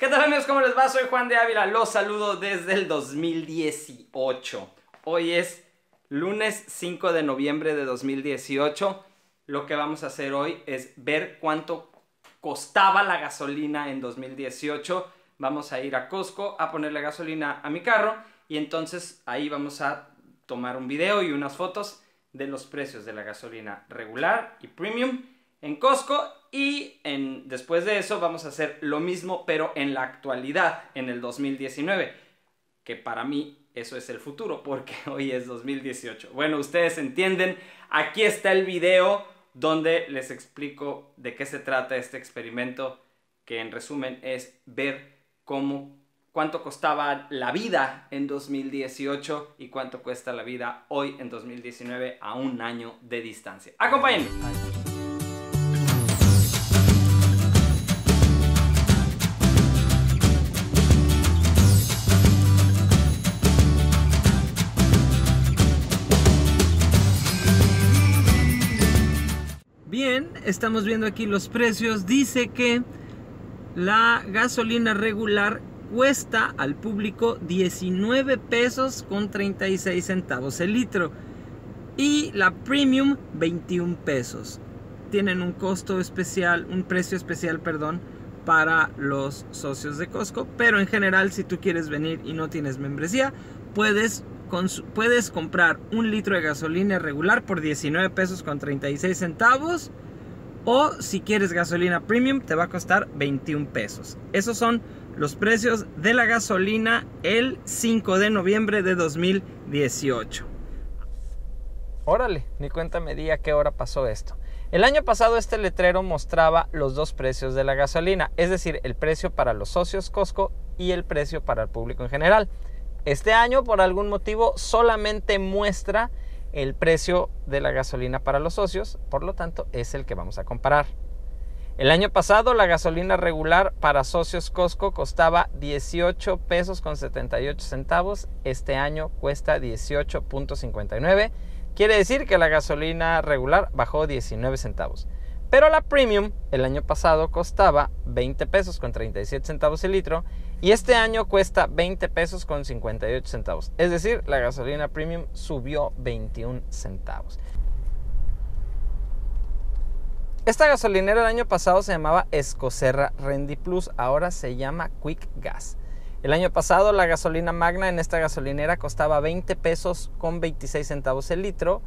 ¿Qué tal amigos? ¿Cómo les va? Soy Juan de Ávila. Los saludo desde el 2018. Hoy es lunes 5 de noviembre de 2018. Lo que vamos a hacer hoy es ver cuánto costaba la gasolina en 2018. Vamos a ir a Costco a ponerle gasolina a mi carro y entonces ahí vamos a tomar un video y unas fotos de los precios de la gasolina regular y premium en Costco y en, después de eso vamos a hacer lo mismo pero en la actualidad, en el 2019, que para mí eso es el futuro porque hoy es 2018. Bueno, ustedes entienden, aquí está el video donde les explico de qué se trata este experimento que en resumen es ver cómo cuánto costaba la vida en 2018 y cuánto cuesta la vida hoy en 2019 a un año de distancia. Acompáñenme. Estamos viendo aquí los precios. Dice que la gasolina regular cuesta al público 19 pesos con 36 centavos el litro y la premium 21 pesos. Tienen un costo especial, un precio especial, perdón, para los socios de Costco, pero en general si tú quieres venir y no tienes membresía, puedes puedes comprar un litro de gasolina regular por 19 pesos con 36 centavos. O si quieres gasolina premium, te va a costar 21 pesos. Esos son los precios de la gasolina el 5 de noviembre de 2018. Órale, ni cuenta me di a qué hora pasó esto. El año pasado este letrero mostraba los dos precios de la gasolina, es decir, el precio para los socios Costco y el precio para el público en general. Este año, por algún motivo, solamente muestra el precio de la gasolina para los socios, por lo tanto es el que vamos a comparar. El año pasado la gasolina regular para socios Costco costaba 18 pesos con 78 centavos, este año cuesta 18.59, quiere decir que la gasolina regular bajó 19 centavos. Pero la premium el año pasado costaba 20 pesos con 37 centavos el litro y este año cuesta 20 pesos con 58 centavos. Es decir, la gasolina premium subió 21 centavos. Esta gasolinera el año pasado se llamaba Escocerra Rendi Plus, ahora se llama Quick Gas. El año pasado la gasolina magna en esta gasolinera costaba 20 pesos con 26 centavos el litro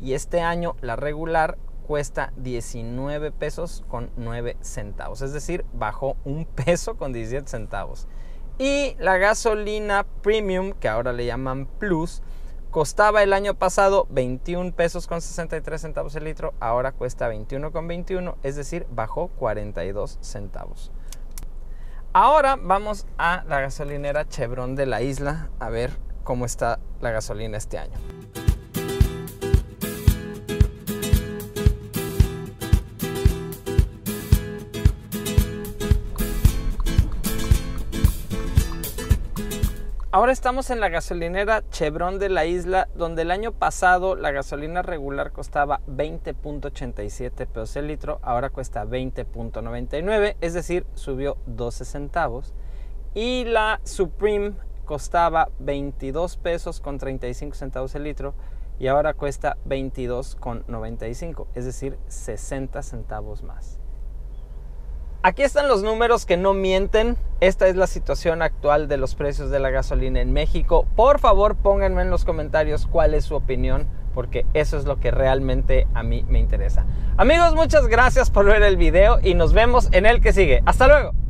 y este año la regular cuesta 19 pesos con 9 centavos. Es decir, bajó un peso con 17 centavos. Y la gasolina premium, que ahora le llaman plus, costaba el año pasado 21 pesos con 63 centavos el litro, ahora cuesta 21 con 21, es decir, bajó 42 centavos. Ahora vamos a la gasolinera Chevron de la isla a ver cómo está la gasolina este año. Ahora estamos en la gasolinera Chevron de la isla, donde el año pasado la gasolina regular costaba 20.87 pesos el litro, ahora cuesta 20.99, es decir, subió 12 centavos. Y la Supreme costaba 22 pesos con 35 centavos el litro y ahora cuesta 22.95, es decir, 60 centavos más. Aquí están los números que no mienten. Esta es la situación actual de los precios de la gasolina en México. Por favor, pónganme en los comentarios cuál es su opinión, porque eso es lo que realmente a mí me interesa. Amigos, muchas gracias por ver el video y nos vemos en el que sigue. Hasta luego.